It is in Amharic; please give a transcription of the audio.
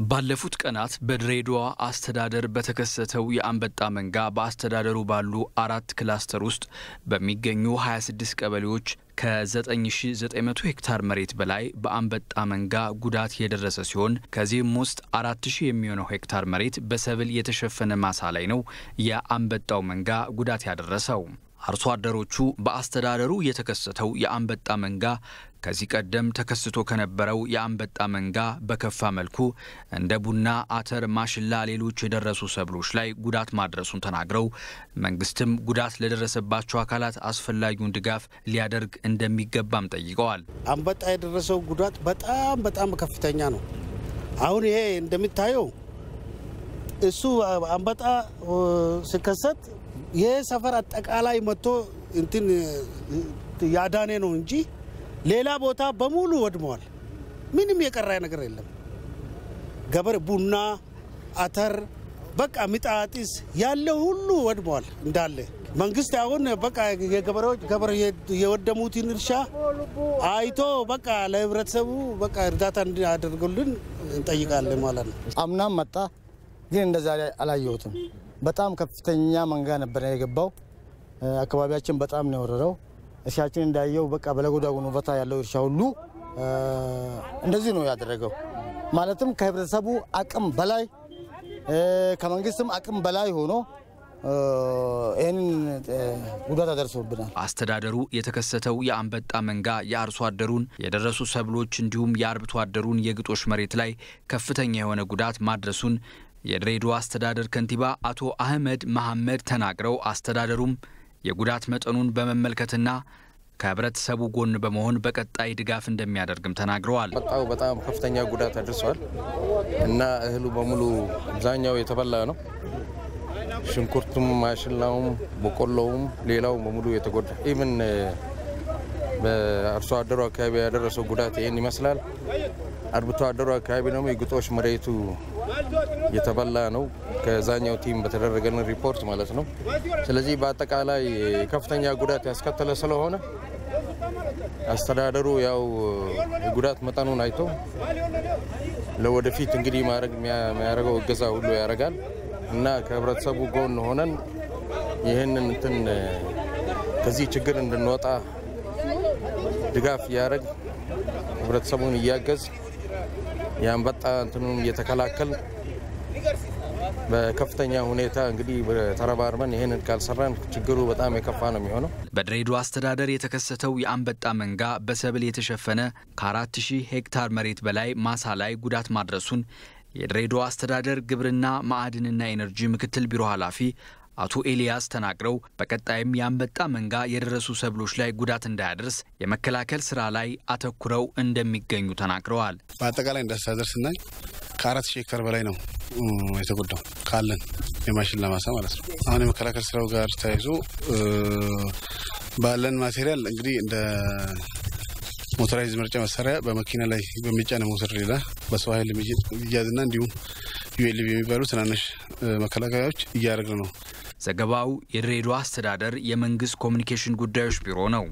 ባለፉት ቀናት በድሬዳዋ አስተዳደር በተከሰተው የአንበጣ መንጋ በአስተዳደሩ ባሉ አራት cluster ውስጥ በሚገኙ 26 ቀበሌዎች ከ9900 ሄክታር መሬት በላይ በአንበጣ መንጋ ጉዳት የደረሰ ሲሆን ከዚህም ውስጥ 4000 የሚሆነው ሄክታር መሬት በሰብል የተሸፈነ ማሳ ላይ ነው የአንበጣው መንጋ ጉዳት ያደረሰው። አርሶ አደሮቹ በአስተዳደሩ የተከሰተው የአንበጣ መንጋ ከዚህ ቀደም ተከስቶ ከነበረው የአንበጣ መንጋ በከፋ መልኩ እንደ ቡና፣ አተር፣ ማሽላ፣ ሌሎች የደረሱ ሰብሎች ላይ ጉዳት ማድረሱን ተናግረው መንግስትም ጉዳት ለደረሰባቸው አካላት አስፈላጊውን ድጋፍ ሊያደርግ እንደሚገባም ጠይቀዋል። አንበጣ የደረሰው ጉዳት በጣም በጣም ከፍተኛ ነው። አሁን ይሄ እንደሚታየው እሱ አንበጣ ሲከሰት ይህ ሰፈር አጠቃላይ መጥቶ እንትን ያዳኔ ነው እንጂ ሌላ ቦታ በሙሉ ወድመዋል። ምንም የቀራ ነገር የለም። ገበሬ ቡና፣ አተር፣ በቃ ሚጣጢስ ያለው ሁሉ ወድመዋል እንዳለ። መንግስት አሁን በቃ የገበሬዎች ገበሬ የወደሙትን እርሻ አይቶ በቃ ለህብረተሰቡ በቃ እርዳታ እንዲያደርጉልን እንጠይቃለን ማለት ነው። አምናም መጣ፣ ግን እንደዛ አላየሁትም። በጣም ከፍተኛ መንጋ ነበር የገባው። አካባቢያችን በጣም ነው የወረረው። እርሻችን እንዳየው በቃ በለጎዳ ጉኑፈታ ያለው እርሻ ሁሉ እንደዚህ ነው ያደረገው። ማለትም ከህብረተሰቡ አቅም በላይ ከመንግስትም አቅም በላይ ሆኖ ይህንን ጉዳት አደርሶብናል። አስተዳደሩ የተከሰተው የአንበጣ መንጋ የአርሶ አደሩን የደረሱ ሰብሎች እንዲሁም የአርብቶ አደሩን የግጦሽ መሬት ላይ ከፍተኛ የሆነ ጉዳት ማድረሱን የድሬዳዋ አስተዳደር ከንቲባ አቶ አህመድ መሐመድ ተናግረው አስተዳደሩም የጉዳት መጠኑን በመመልከትና ከህብረተሰቡ ጎን በመሆን በቀጣይ ድጋፍ እንደሚያደርግም ተናግረዋል። አንበጣው በጣም ከፍተኛ ጉዳት አድርሷል እና እህሉ በሙሉ አብዛኛው የተበላ ነው። ሽንኩርቱም፣ ማሽላውም፣ በቆሎውም ሌላው በሙሉ የተጎዳ even በአርሶ አደሩ አካባቢ ያደረሰው ጉዳት ይህን ይመስላል። አርብቶ አደሩ አካባቢ ደግሞ የግጦሽ መሬቱ የተበላ ነው። ከዛኛው ቲም በተደረገልን ሪፖርት ማለት ነው። ስለዚህ በአጠቃላይ ከፍተኛ ጉዳት ያስከተለ ስለሆነ አስተዳደሩ ያው የጉዳት መጠኑን አይቶ ለወደፊት እንግዲህ ማድረግ የሚያደርገው እገዛ ሁሉ ያደርጋል እና ከህብረተሰቡ ጎን ሆነን ይህንን እንትን ከዚህ ችግር እንድንወጣ ድጋፍ እያደረግ ህብረተሰቡን እያገዝ የአንበጣ እንትኑን እየተከላከል በከፍተኛ ሁኔታ እንግዲህ ተረባርበን ይህንን ካልሰራን ችግሩ በጣም የከፋ ነው የሚሆነው። በድሬዳዋ አስተዳደር የተከሰተው የአንበጣ መንጋ በሰብል የተሸፈነ ከአራት ሺህ ሄክታር መሬት በላይ ማሳ ላይ ጉዳት ማድረሱን የድሬዳዋ አስተዳደር ግብርና ማዕድንና ኤነርጂ ምክትል ቢሮ ኃላፊ አቶ ኤልያስ ተናግረው በቀጣይም የአንበጣ መንጋ የደረሱ ሰብሎች ላይ ጉዳት እንዳያደርስ የመከላከል ስራ ላይ አተኩረው እንደሚገኙ ተናግረዋል። በአጠቃላይ እንዳስተዳደር ስናይ ከአራት ሺህ ሄክታር በላይ ነው የተጎዳው ካለን የማሽላ ማሳ ማለት ነው። አሁን የመከላከል ስራው ጋር ተያይዞ ባለን material እንግዲህ እንደ motorize መርጫ መሳሪያ በመኪና ላይ በሚጫነ ሞተር ሌላ በሰው ኃይል እያዝና እንዲሁም ULV የሚባሉ ትናንሽ መከላከያዎች እያደረግን ነው። ዘገባው የድሬዳዋ አስተዳደር የመንግስት ኮሚኒኬሽን ጉዳዮች ቢሮ ነው።